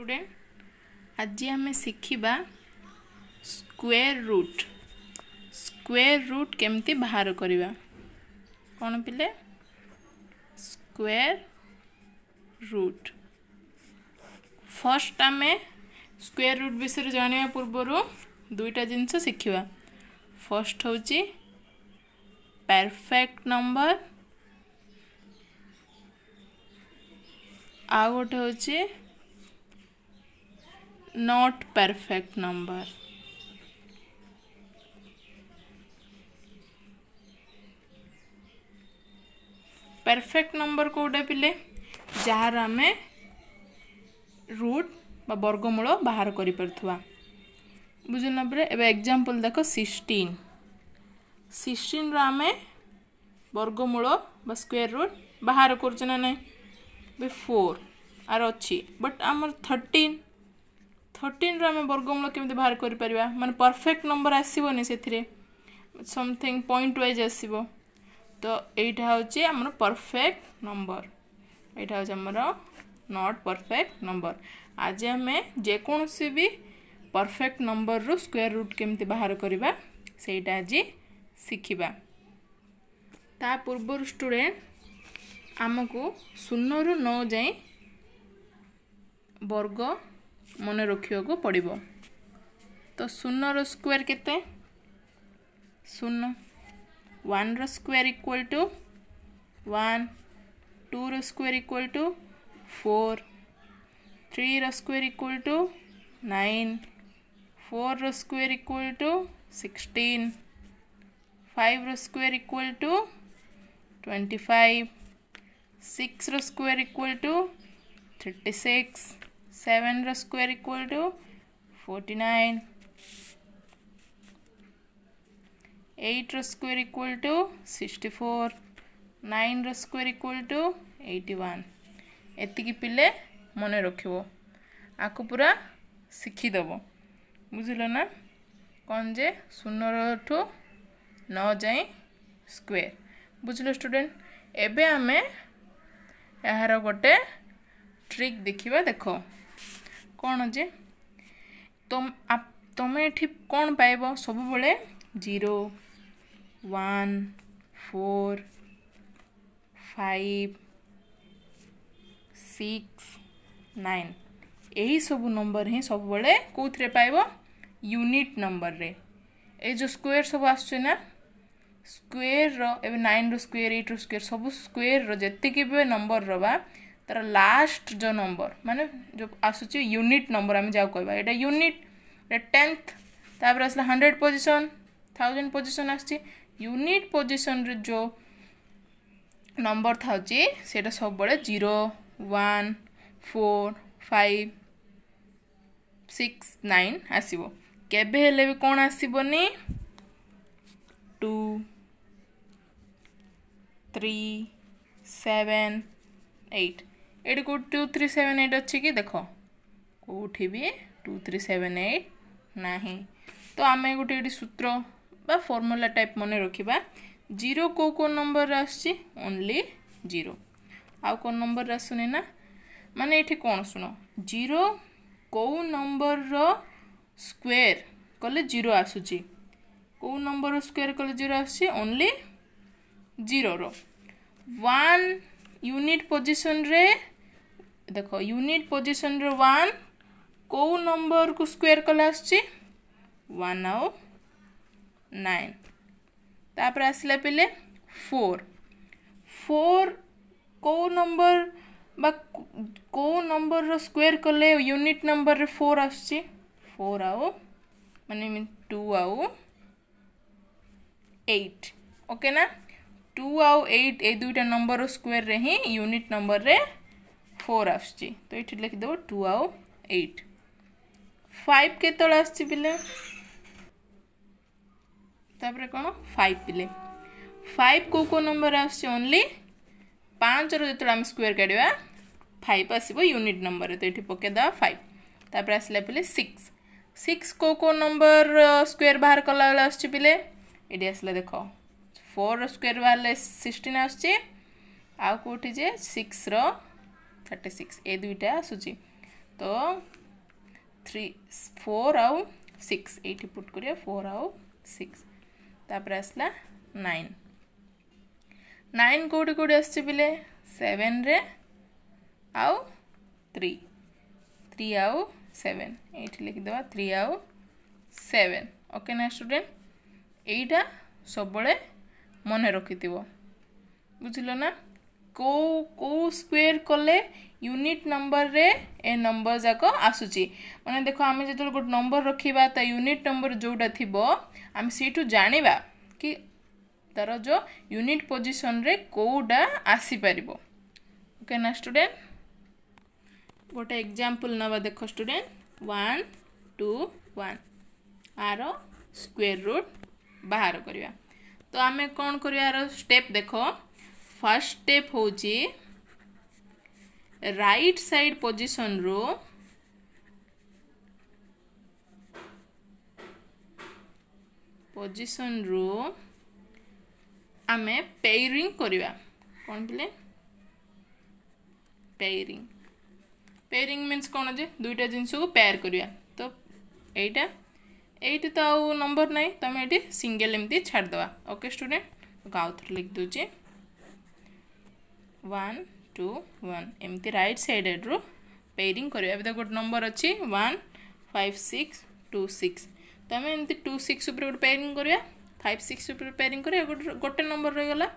Student आज आम शिखा स्क्वेर रुट स्क्वेर रुट केमती बाहर करवा कौन पे स्क्वेर रुट फर्स्ट आम स्क्वेर रुट विषय जाना पूर्वर दुईटा जिनस शिखा फर्स्ट हूँ परफेक्ट नंबर आउ गोटे हूँ not perfect number perfect number কোটা পিলে যার আমি রুট বা বর্গমূল বাহার করে পারুয়া বুঝল পরে এবার এক্সাম্পল দেখো সিক্সটিন সিক্সটিন্র আমি বর্গমূল বা স্কোয়ার রুট বাহার করছে না না ফোর আর অছি বট আমার থার্টিন ଥର୍ଟିନ୍ରୁ ଆମେ ବର୍ଗମୂଳ କେମିତି ବାହାର କରିପାରିବା ମାନେ ପରଫେକ୍ଟ ନମ୍ବର ଆସିବନି ସେଥିରେ ସମଥିଙ୍ଗ ପଏଣ୍ଟ ୱାଇଜ୍ ଆସିବ ତ ଏଇଟା ହେଉଛି ଆମର ପରଫେକ୍ଟ ନମ୍ବର ଏଇଟା ହେଉଛି ଆମର ନଟ୍ ପରଫେକ୍ଟ ନମ୍ବର ଆଜି ଆମେ ଯେକୌଣସି ବି ପରଫେକ୍ଟ ନମ୍ବରରୁ ସ୍କୋୟାର ରୁଟ୍ କେମିତି ବାହାର କରିବା ସେଇଟା ଆଜି ଶିଖିବା ତା ପୂର୍ବରୁ ଷ୍ଟୁଡ଼େଣ୍ଟ ଆମକୁ ଶୂନରୁ ନଅ ଯାଏଁ ବର୍ଗ মনে রাখিয়ো কো পড়িবো তো শূন্যর স্কোয়ার কতে শূন্য 1র স্কোয়ার ইকুয়াল টু 1 2র স্কোয়ার ইকুয়াল টু 4 3র স্কোয়ার ইকুয়াল টু 9 4র স্কোয়ার ইকুয়াল টু 16 5র square equal to 25 6র square equal to 36 seven square equal to forty nine eight square equal to sixty four nine square equal to eighty one ଏତିକି ପିଲେ ମନେ ରଖିବ ଆକୁ ପୁରା ଶିଖିଦେବ ବୁଝିଲ ନା କ'ଣ ଯେ ଶୂନରଠୁ ନଅ ଯାଇ ସ୍କୋୟାର ବୁଝିଲ ଷ୍ଟୁଡ଼େଣ୍ଟ ଏବେ ଆମେ ଏହାର ଗୋଟେ ଟ୍ରିକ୍ ଦେଖିବା ଦେଖ କ'ଣ ଯେ ତୁମେ ଏଠି କ'ଣ ପାଇବ ସବୁବେଳେ zero one four five six nine ଏହିସବୁ ନମ୍ବର ହିଁ ସବୁବେଳେ କେଉଁଥିରେ ପାଇବ ୟୁନିଟ୍ ନମ୍ବରରେ ଏଇ ଯେଉଁ ସ୍କୋୟାର ସବୁ ଆସୁଛି ନା ସ୍କୋୟାରର ଏବେ ନାଇନ୍ର ସ୍କୋୟାର ଏଇଟ୍ର ସ୍କୋୟାର ସବୁ ସ୍କୋୟାରର ଯେତିକି ବି ନମ୍ବରର ବା ତାର ଲାଷ୍ଟ ଯେଉଁ ନମ୍ବର ମାନେ ଯେଉଁ ଆସୁଛି ୟୁନିଟ୍ ନମ୍ବର ଆମେ ଯାହାକୁ କହିବା ଏଇଟା ୟୁନିଟ୍ ଏଇଟା ଟେନ୍ଥ ତାପରେ ଆସିଲା ହଣ୍ଡ୍ରେଡ଼୍ ପୋଜିସନ୍ ଥାଉଜେଣ୍ଡ ପୋଜିସନ୍ ଆସୁଛି ୟୁନିଟ୍ ପୋଜିସନ୍ରେ ଯେଉଁ ନମ୍ବର ଥାଉଛି ସେଇଟା ସବୁବେଳେ zero one four five six nine ଆସିବ କେବେ ହେଲେ ବି କ'ଣ ଆସିବନି ଟୁ ଥ୍ରୀ ସେଭେନ୍ ଏଇଟ୍ ଏଇଠି କେଉଁଠି ଟୁ ଥ୍ରୀ ସେଭେନ୍ ଏଇଟ୍ ଅଛି କି ଦେଖ କେଉଁଠି ବି ଟୁ ଥ୍ରୀ ସେଭେନ୍ ଏଇଟ୍ ନାହିଁ ତ ଆମେ ଗୋଟେ ଏଠି ସୂତ୍ର ବା ଫର୍ମୁଲା ଟାଇପ୍ ମନେ ରଖିବା ଜିରୋ କେଉଁ କେଉଁ ନମ୍ବରରେ ଆସୁଛି ଓନ୍ଲି ଜିରୋ ଆଉ କେଉଁ ନମ୍ବରରେ ଆସୁନି ନା ମାନେ ଏଠି କ'ଣ ଶୁଣ ଜିରୋ କେଉଁ ନମ୍ବରର ସ୍କୋୟାର କଲେ ଜିରୋ ଆସୁଛି କେଉଁ ନମ୍ବର ସ୍କୋୟାର କଲେ ଜିରୋ ଆସୁଛି ଓନ୍ଲି ଜିରୋର ୱାନ୍ ୟୁନିଟ୍ ପୋଜିସନ୍ରେ देख यूनिट पोजिशन रान कौ नंबर को स्क्वेयर कले आसान आउ नाइन तापर आसला पे फोर फोर कौ नंबर बा कौ नंबर स्क्वेयर कले यूनिट नंबर फोर आस फोर आउ मान टू आउ एट ओके ना टू आउ एट ए दुईटा नंबर स्क्वेयर रे ही यूनिट नंबर रे ফোর আসছি হ্যাঁ? তো এটি লিখিদেব টু আও এইট ফাইভ কেতবে আসছি পিলে তাপরে কোণ ফাইভ পিলে ফাইভ কেউ কেউ নম্বর আসছে ওনলি পাঁচর যেত আমি স্কোয়ার কাড়া ফাইভ আসব ইউনিট নম্বরে তো এটি পকাইদেওয়া ফাইভ তাপরে আসলে পিলে সিক্স সিক্স কেউ কেউ নম্বর স্কোয়ার বাহার কলাবেলে আসছে পিলে এটি আসলে দেখ ফোর স্কোয়ার বাহারে সিক্সটিন আসছে আউ কোটি যে সিক্সর থার্টি সিক্স এই দুইটা আসুচি তো থ্রি ফোর আউ সিক্স এইটি পুট করিয়া ফোর আউ সিক্স তাপরে আসলা নাইন নাইন কোটি কোটি আসছে পিলে সেভেন্রে আউ থ্রি থ্রি আউ সেভেন এইটি লিখিদেবা থ্রি আউ সেভেন ওকে না স্টুডেন্ট এইটা সবুলে মনে রখিথিব বুঝল না କେଉଁ କେଉଁ ସ୍କୋୟାର କଲେ ୟୁନିଟ୍ ନମ୍ବରରେ ଏ ନମ୍ବର ଯାକ ଆସୁଛି ମାନେ ଦେଖ ଆମେ ଯେତେବେଳେ ଗୋଟେ ନମ୍ବର ରଖିବା ତା ୟୁନିଟ୍ ନମ୍ବର ଯେଉଁଟା ଥିବ ଆମେ ସେଇଠୁ ଜାଣିବା କି ତାର ଯେଉଁ ୟୁନିଟ୍ ପୋଜିସନରେ କେଉଁଟା ଆସିପାରିବ ଓକେ ନା ଷ୍ଟୁଡେଣ୍ଟ ଗୋଟେ ଏକ୍ଜାମ୍ପଲ୍ ନେବା ଦେଖ ଷ୍ଟୁଡେଣ୍ଟ ୱାନ୍ ଟୁ ୱାନ୍ ଆର ସ୍କୋୟାର ରୁଟ୍ ବାହାର କରିବା ତ ଆମେ କ'ଣ କରିବା ଆର ଷ୍ଟେପ୍ ଦେଖ ফার্স্ট স্টেপ হচ্ছে রাইট সাইড পজিশন রু পজিশন রু ଆମେ ପେୟରିଂ କରିବା କ'ଣ ବୋଲେ ପେୟରିଂ ପେୟରିଂ ମିନ୍ସ କ'ଣ ଯେ ଦୁଇଟା ଜିନିଷକୁ ପେୟାର କରିବା ତ ଏଇଟା ଏଇଠି ତ ଆଉ ନମ୍ବର ନାହିଁ ତୁମେ ଏଠି ସିଙ୍ଗଲ ଏମିତି ଛାଡ଼ିଦେବା ଓକେ ଷ୍ଟୁଡେଣ୍ଟ ଆଉ ଥରେ ଲେଖିଦେଉଛି ୱାନ୍ ଟୁ ୱାନ୍ ଏମିତି ରାଇଟ୍ ସାଇଡ଼୍ ଆଡ଼ରୁ ପେୟରିଂ କରିବା ଏବେ ତ ଗୋଟେ ନମ୍ବର ଅଛି one five six two six ତ ଆମେ ଏମିତି ଟୁ ସିକ୍ସ ଉପରେ ଗୋଟେ ପେୟରିଂ କରିବା ଫାଇଭ୍ ସିକ୍ସ ଉପରେ ପେୟରିଂ କରିବା ଗୋଟେ ଗୋଟେ ନମ୍ବର ରହିଗଲା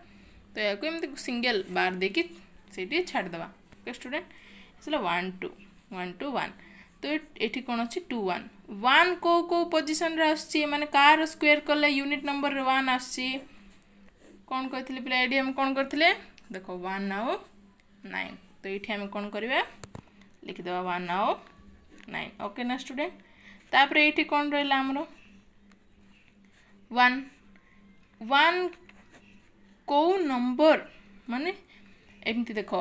ତ ଏହାକୁ ଏମିତି ସିଙ୍ଗଲ୍ ବାର୍ ଦେଇକି ସେଇଠି ଛାଡ଼ିଦେବା ଓକେ ଷ୍ଟୁଡ଼େଣ୍ଟ ଆସିଲା one two one two one ତ ଏଠି କ'ଣ ଅଛି ଟୁ ୱାନ୍ ୱାନ୍ କେଉଁ କେଉଁ ପୋଜିସନ୍ରେ ଆସୁଛି ମାନେ କାହାର ସ୍କୋୟାର୍ କଲେ ୟୁନିଟ୍ ନମ୍ବରରେ ୱାନ୍ ଆସୁଛି କ'ଣ କହିଥିଲେ ପିଲା ଏଠି ଆମେ କ'ଣ କରିଥିଲେ ଦେଖ ୱାନ୍ ଆଉ ନାଇନ୍ ତ ଏଇଠି ଆମେ କ'ଣ କରିବା লিখিদেবা ওয়ান আও নাইন ওকে না স্টুডেন্ট তাপরে এইটি কোণ রহলা আমার ওয়ান ওয়ান কেউ নম্বর মানে এমতি দেখ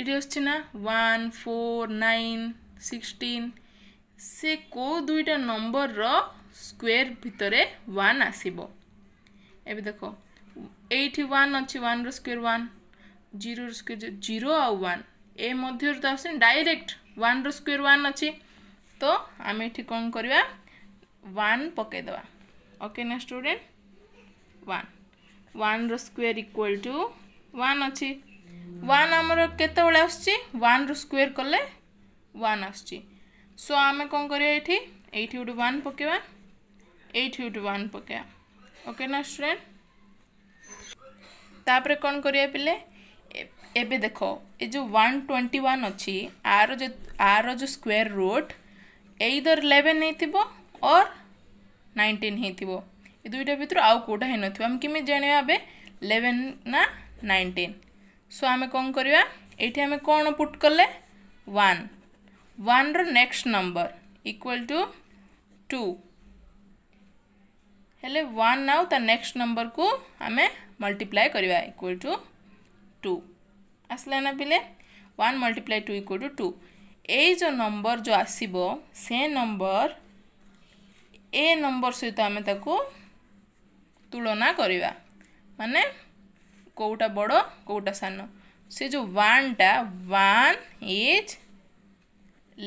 এটি আসছে না ওয়ান ফোর নাইন সিক্সটিন সে কেউ দুইটা নম্বরর স্কোয়ার ভিতরে ওয়ান আসব এবে দেখ এইটি ওয়ান অছি ওয়ানর square one zero square zero আন এ মধ্যে তো আসছে ডাইরেক্ট ওয়ান্র স্কোয়ার ওয়ান অছি তো আমি এটি কম করা ওয়ান পকাইদেবা ওকে না স্টুডেন্ট ওয়ান ওয়ান্র স্কোয়ার ইকুয়াল টু ওয়ান অছি ওয়ান আমার কেতবে আসছে ওয়ান্র স্কোয়ার কলে ওয়ান আসছে সো আমি কম করা এটি এইটি গোটে ওয়ান পকাইবা এইটি গোটে ওয়ান পকাইবা ওকে না স্টুডেন্ট তাপরে কম করা পিলে ଏବେ ଦେଖ ଏ ଯେଉଁ ୱାନ୍ ଟ୍ୱେଣ୍ଟି ୱାନ୍ ଅଛି ଆର ଯେ ଆର ଯେଉଁ ସ୍କୋୟାର୍ ରୁଟ୍ ଦର ଇଲେଭେନ୍ ହେଇଥିବ ଅର୍ ନାଇଣ୍ଟିନ୍ ହେଇଥିବ ଏ ଦୁଇଟା ଭିତରୁ ଆଉ କେଉଁଟା ହେଇନଥିବ ଆମେ କେମିତି ଜାଣିବା ଏବେ ଇଲେଭେନ୍ ନା ନାଇଣ୍ଟିନ୍ ସୋ ଆମେ କ'ଣ କରିବା ଏଇଠି ଆମେ କ'ଣ ପୁଟ୍ କଲେ one ୱାନ୍ର next number equal to two ହେଲେ ୱାନ୍ ଆଉ ତା ନେକ୍ସଟ ନମ୍ବରକୁ ଆମେ ମଲ୍ଟିପ୍ଲାଏ କରିବା ଇକ୍ୱାଲ୍ ଟୁ ଟୁ आसला ना पे one multiply two equal to two yo number जो आसो से नंबर ए नंबर सहित आम तुलना करवा मान कौटा बड़ कौटा सान से जो वाटा वन इज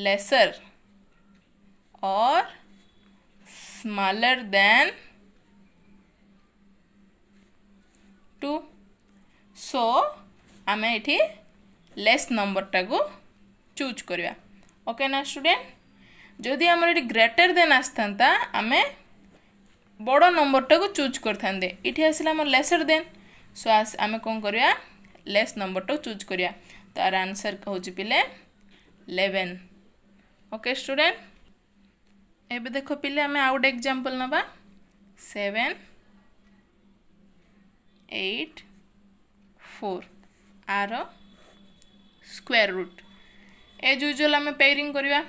लेसर और स्मलर देन टू सो ଆମେ ଏଠି ଲେସ୍ ନମ୍ବରଟାକୁ ଚୁଜ୍ କରିବା ଓକେ ନା ଷ୍ଟୁଡେଣ୍ଟ ଯଦି ଆମର ଏଠି ଗ୍ରେଟର୍ ଦେନ୍ ଆସିଥାନ୍ତା ଆମେ ବଡ଼ ନମ୍ବରଟାକୁ ଚୁଜ୍ କରିଥାନ୍ତେ ଏଠି ଆସିଲା ଆମର ଲେସର୍ ଦେନ୍ ସୋ ଆମେ କ'ଣ କରିବା ଲେସ୍ ନମ୍ବରଟାକୁ ଚୁଜ୍ କରିବା ତାର ଆନ୍ସର୍ ହେଉଛି ପିଲେ ଲେଭେନ୍ ଓକେ ଷ୍ଟୁଡେଣ୍ଟ ଏବେ ଦେଖ ପିଲେ ଆମେ ଆଉ ଗୋଟେ ଏକ୍ଜାମ୍ପଲ୍ ନେବା ସେଭେନ୍ ଏଇଟ୍ ଫୋର୍ ଆର ସ୍କୋୟାର ରୁଟ୍ ଏ ୟୁଜୁଆଲ୍ ଆମେ ପେୟରିଂ କରିବା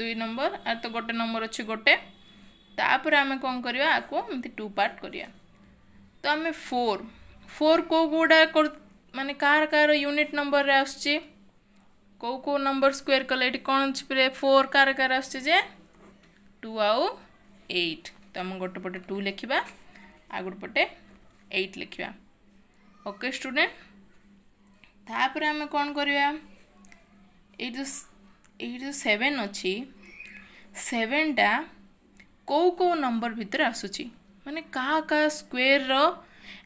ଦୁଇ ନମ୍ବର ଆର ତ ଗୋଟେ ନମ୍ବର ଅଛି ଗୋଟେ ତାପରେ ଆମେ କ'ଣ କରିବା ଆକୁ ଏମିତି ଟୁ ପାର୍ଟ କରିବା ତ ଆମେ ଫୋର୍ ଫୋର୍ କେଉଁ କେଉଁଟା ମାନେ କାହାର କାହାର ୟୁନିଟ୍ ନମ୍ବରରେ ଆସୁଛି କେଉଁ କେଉଁ ନମ୍ବର ସ୍କୋୟାର କଲେ ଏଠି କ'ଣ ଅଛି ପରେ ଫୋର୍ କାହାର କାହାର ଆସୁଛି ଯେ ଟୁ ଆଉ ଏଇଟ୍ ତ ଆମେ ଗୋଟେ ପଟେ ଟୁ ଲେଖିବା ଆଉ ଗୋଟେ ପଟେ ଏଇଟ୍ ଲେଖିବା ଓକେ ଷ୍ଟୁଡେଣ୍ଟ तापर आम कौन करवा सेवेन अच्छी सेवेनटा कौ कौ नंबर भितर आसुची मैंने क्या क्या स्क्वेर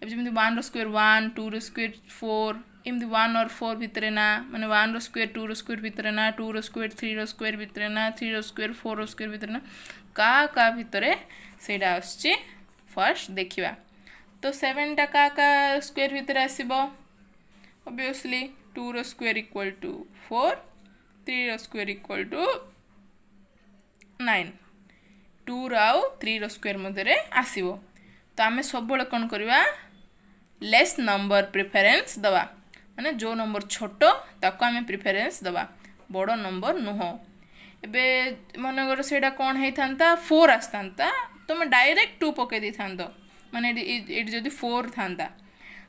रिमी वन रोयर वन टू रोयर फोर एम वन और फोर भितर ना मैंने वन रोयर टू रोयर भितर ना टू रोयर थ्री रोयर भितर ना थ्री रोयर फोर रोयर भितर ना क्या क्या भितर से फर्स्ट देखा तो सेवेनटा का क्या भितर आसवे obviously 2 raised square equal to 4 3 raised square equal to 9 2 raw 3 raised square madhare asibo to ame sobola kon kariba less number preference daba mane jo number choto taku ame preference daba bodo number nuho ebe mane gor seida kon heithanta 4 asthanta tumi direct 2 pokai dithanto mane it jodi 4 thanta it, it, it, it, it, it, it, it, it,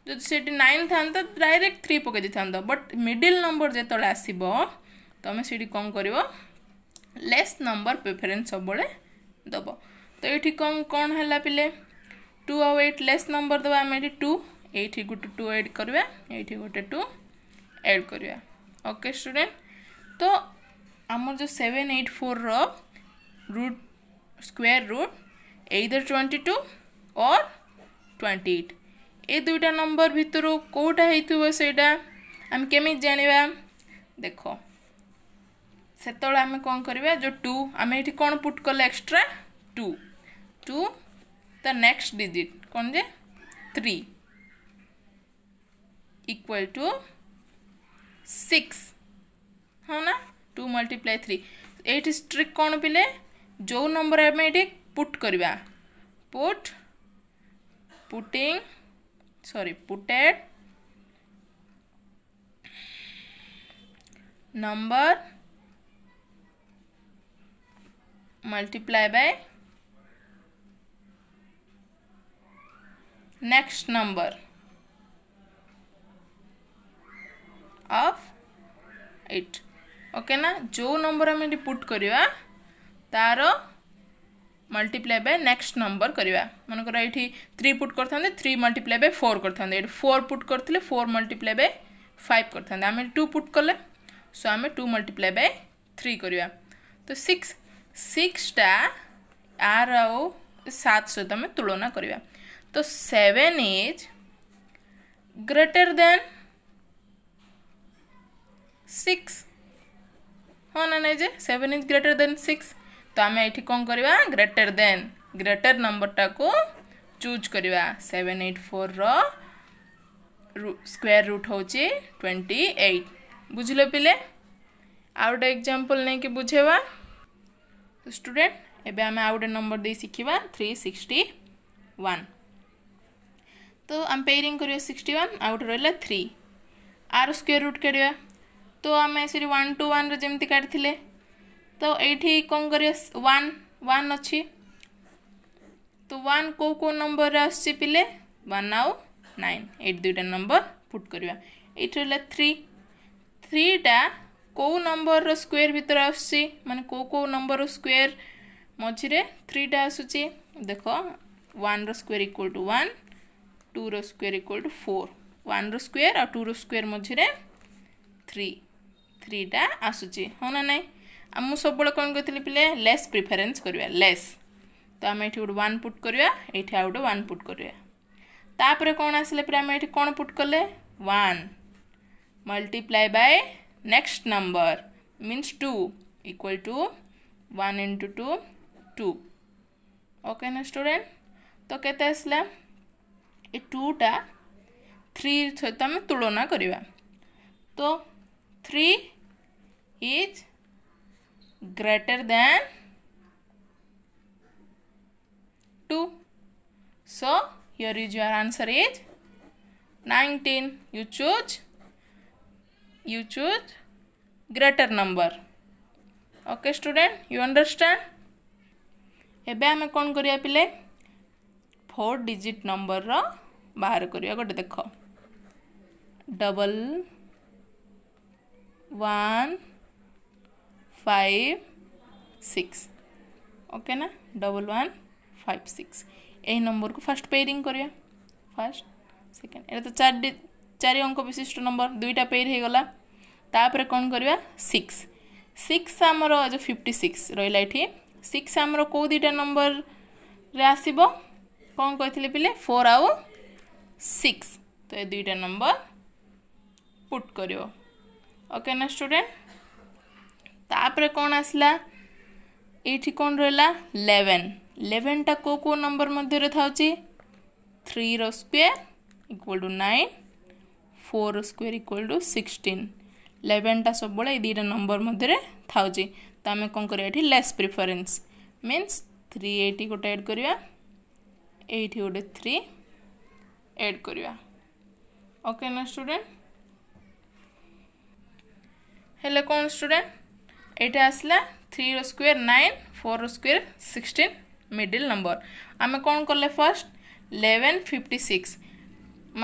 ଯଦି ସେଇଠି nine ଥାନ୍ତା direct three ପକାଇ ଦେଇଥାନ୍ତ but middle number ଯେତେବେଳେ ଆସିବ ତୁମେ ସେଇଠି କ'ଣ କରିବ ଲେସ୍ ନମ୍ବର ପ୍ରିଫରେନ୍ସ ସବୁବେଳେ ଦେବ ତ ଏଇଠି କ'ଣ କ'ଣ ହେଲା ପିଲେ ଟୁ ଆଉ ଏଇଟ୍ ଲେସ୍ ନମ୍ବର ଦେବା ଆମେ ଏଠି ଟୁ ଏଇଠି ଗୋଟେ ଟୁ ଏଡ଼୍ କରିବା ଏଇଠି ଗୋଟେ ଟୁ ଏଡ଼୍ କରିବା ଓକେ ଷ୍ଟୁଡ଼େଣ୍ଟ ତ ଆମର ଯେଉଁ seven eight ଫୋର୍ର root square root either twenty two or twenty eight ए दुईटा नंबर भितर कौटा होटा आम के जाना देख से आम कौन करवा जो टू आम ये कौन पुट कले extra two to the next digit कौन जे थ्री इक्वल टू सिक्स हाँ ना टू मल्टीप्लाई थ्री ये स्ट्रिक कौन पीले जो नंबर आम ये पुट करवा put putting sorry putted number multiply by next number of it okay ना जो नंबर आम ये पुट करवा तार मल्टीप्लाई बाय नेक्स्ट नंबर करवा मनकर ये थ्री पुट करते थ्री मल्टीप्लाई बाय फोर कर फोर पुट करते फोर मल्टीप्लाई बाय फाइव कर आम टू पुट कले सो आम टू मल्टीप्लाई बाय थ्री करवा तो सिक्स सिक्सटा आर आउ सात सहित आम तुलना करवा तो seven is greater than six हाँ ना नहीं जे seven is greater than six तो, तो, तो आम ये कौन करवा ग्रेटर देन ग्रेटर नंबर को चूज करवा seven eight four square root हूँ ट्वेंटी एट बुझल पिले आ गए एक्जामपल नहीं कि बुझेवा स्टूडेंट एवं आम आउ गए नंबर दे शिखा थ्री सिक्सटी वन तो आम पेयरिंग कर सिक्सटी वन आउ गए रहा थ्री आर स्क्वेयर रूट काढ़ तो आम से वन टू वन जमी का ତ ଏଇଠି କ'ଣ କରିବା ୱାନ୍ ୱାନ୍ ଅଛି ତ ୱାନ୍ କେଉଁ କେଉଁ ନମ୍ବରରେ ଆସୁଛି ପିଲେ ୱାନ୍ ଆଉ ନାଇନ୍ ଏଇଠି ଦୁଇଟା ନମ୍ବର ପୁଟ୍ କରିବା ଏଇଠି ରହିଲା ଥ୍ରୀ ଥ୍ରୀଟା କେଉଁ ନମ୍ବରର ସ୍କୋୟାର ଭିତରେ ଆସୁଛି ମାନେ କେଉଁ କେଉଁ ନମ୍ବରର ସ୍କୋୟାର ମଝିରେ ଥ୍ରୀଟା ଆସୁଛି ଦେଖ ୱାନ୍ର ସ୍କୋୟାର ଇକ୍ୱାଲ୍ ଟୁ ୱାନ୍ ଟୁର ସ୍କୋୟାର ଇକ୍ୱାଲ୍ ଟୁ ଫୋର୍ ୱାନ୍ର ସ୍କୋୟାର ଆଉ ଟୁର ସ୍କୋୟାର ମଝିରେ ଥ୍ରୀ ଥ୍ରୀଟା ଆସୁଛି ହଁ ନା ନାହିଁ ମୁଁ ସବୁବେଳେ କ'ଣ କହିଥିଲି ପିଲେ ଲେସ୍ ପ୍ରିଫରେନ୍ସ କରିବା ଲେସ୍ ତ ଆମେ ଏଠି ଗୋଟେ ୱାନ୍ ପୁଟ୍ କରିବା ଏଇଠି ଆଉ ଗୋଟେ ୱାନ୍ ପୁଟ୍ କରିବା ତାପରେ କ'ଣ ଆସିଲେ ପରେ ଆମେ ଏଠି କ'ଣ ପୁଟ୍ କଲେ one multiply by next number means two equal to two one into two two okay student ତ କେତେ ଆସିଲା ଏ ଟୁଟା থ্রি সহিত আমি তুলনা করা তো three is greater than 2. So, here is your answer is 19. You choose, you choose greater number. Okay student, you understand? ଏବେ ଆମେ କ'ଣ କରିବା ପିଲେ ଫୋର୍ ଡିଜିଟ୍ ନମ୍ବରର ବାହାର କରିବା ଗୋଟେ ଦେଖ double one five six okay না ডবল ওয়ান ফাইভ সিক্স এই নম্বরକୁ ফার্স্ট পেয়ারিং କରିବା ফার্স্ট সেকেন্ড এটা তো চারি চারি অঙ্ক বিশিষ্ট নম্বর দুইটা পেয়ার হয়েগলা তাপরে কোণ করা সিক্স সিক্স আমার যে ফিফটি সিক্স রহলা এটি সিক্স আমার কেউ দুইটা নম্বরের আসব কম কে পিলে ফোর আউ সিক্স তো এই দুইটা নম্বর পুট করব ওকে না স্টুডেন্ট ତାପରେ କ'ଣ ଆସିଲା ଏଇଠି କ'ଣ ରହିଲା ଲେଭେନ୍ ଲେଭେନ୍ଟା କେଉଁ କେଉଁ ନମ୍ବର ମଧ୍ୟରେ ଥାଉଛି ଥ୍ରୀର square equal to nine four square equal to sixteen ଲେଭେନ୍ଟା ସବୁବେଳେ ଏଇ ଦୁଇଟା ନମ୍ବର ମଧ୍ୟରେ ଥାଉଛି ତ ଆମେ କ'ଣ କରିବା ଏଠି ଲେସ୍ ପ୍ରିଫରେନ୍ସ ମିନ୍ସ ଥ୍ରୀ ଏଇଟି ଗୋଟେ ଏଡ଼୍ କରିବା ଏଇଠି ଗୋଟେ ଥ୍ରୀ ଏଡ଼୍ କରିବା ଓକେ ନା ଷ୍ଟୁଡ଼େଣ୍ଟ ହେଲେ କ'ଣ ଷ୍ଟୁଡ଼େଣ୍ଟ ଏଇଟା ଆସିଲା থ্রির square nine four square sixteen middle number আমি কোণ কলে ফার্স্ট ইলেভেন ফিফটি সিক্স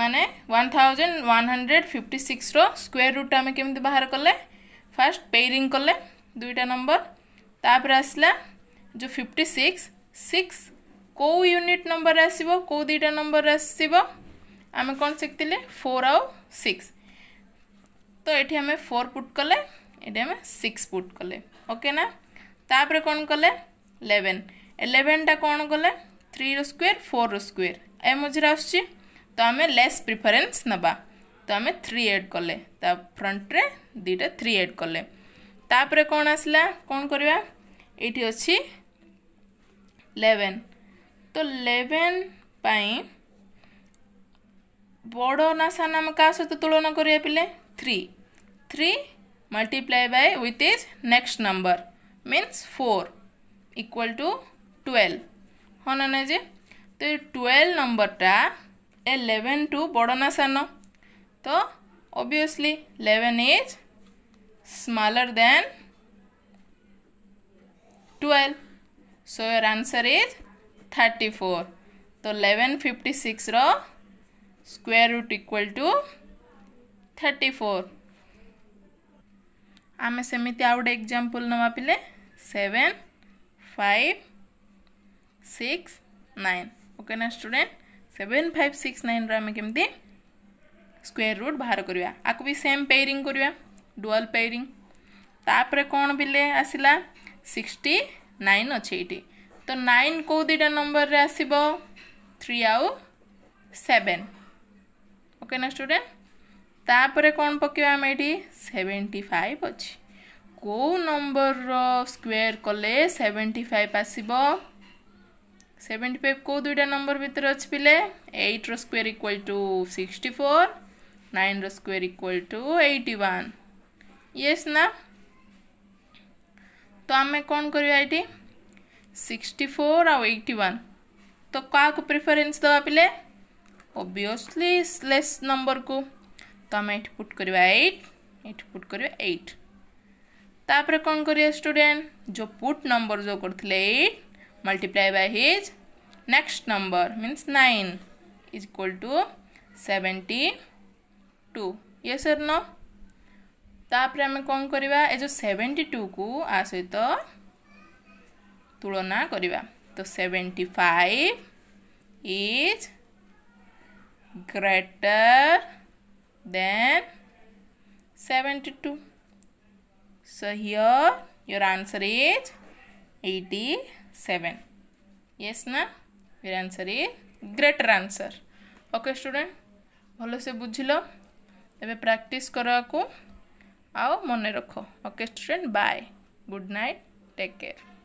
মানে one thousand one hundred fifty সিক্সর square root আমি কেমি বাহার কলে ফার্স্ট পেইরিং কলে দুইটা নম্বর তাপরে আসলা যে ফিফটি সিক্স সিক্স কেউ ইউনিট নম্বর আসব কেউ দুইটা নম্বর আসব আমি কোণ শিখলে ফোর আউ সিক্স তো এটি আমি ফোর পুট কলে ଏଠି ଆମେ ସିକ୍ସ ପୁଟ୍ କଲେ ଓକେ ନା ତାପରେ କ'ଣ କଲେ ଇଲେଭେନ୍ ଇଲେଭେନ୍ଟା କ'ଣ କଲେ থ্রির স্কোয়ার ফোর স্কোয়ার এ মঝিরে আসছে তো আমি লেস প্রিফরেন্স নেবা তো আমি থ্রি এড কলে তা ফ্রন্টরে দুইটা থ্রি এড কলে তাপরে কোণ আসলা কোণ করা এইটি অছি লেভেন তো লেভেন পাই বড় না সান আমি কাহ সহ তুলনা করিয়া পিলে three three multiply by with its next number means 4 equal to 12 ହଁ ନା ଯେ ତ ଏ ଟୁଏଲ୍ଭ ନମ୍ବରଟା ଏ ଲେଭେନ୍ ଟୁ ବଡ଼ ନା ସାନ ତ obviously 11 is smaller than 12 so your answer is 34 so 1156 ro square root equal to 34 ଆମେ ସେମିତି ଆଉ ଗୋଟେ ଏକ୍ଜାମ୍ପଲ୍ ନେବା ପିଲେ seven five six nine okay ନା ଷ୍ଟୁଡେଣ୍ଟ ସେଭେନ୍ ଫାଇଭ୍ ସିକ୍ସ ନାଇନ୍ର ଆମେ କେମିତି ସ୍କୋୟାର୍ ରୁଟ୍ ବାହାର କରିବା ଆକୁ ବି ସେମ୍ ପେୟରିଂ କରିବା ଡୁଆଲ୍ ପେୟରିଂ ତାପରେ କ'ଣ ପିଲେ ଆସିଲା ସିକ୍ସଟି ନାଇନ୍ ଅଛି ଏଇଠି ତ ନାଇନ୍ କେଉଁ ଦୁଇଟା ନମ୍ବରରେ ଆସିବ ଥ୍ରୀ ଆଉ ସେଭେନ୍ ଓକେ ନା ଷ୍ଟୁଡେଣ୍ଟ तापर कौन पकेबा सेवेन्टी फाइव अच्छे को नंबर स्क्वायर कले सेवेन्टी फाइव आसब सेवेन्टी फाइव कौ दुईटा नंबर भितर अच्छे पिले एट्र square equal to sixty four nine square equal to eighty one yes ना तो आम कौन करवा सिक्सटी फोर आउ एट्टी वन तो क्या प्रिफरेन्स दवा पिले ओबिओसली लेस नंबर को तो आम एट पुट এইট এটি পুট করবা कर তাপরে কম করিয়া স্টুডেন্ট যে put multiply by his next number means nine is equal to seventy two ये सर न तापर आम कौन करवा जो सेवेन्टी टू को आ सहित तुलना करवा तो seventy five is greater then 72 so here your answer is 87 yes na your answer is greater answer okay student Bhalo se bujhilo. Ebe practice kara ko. Aao মনে rakho. Okay, student. Bye. Good night. Take care.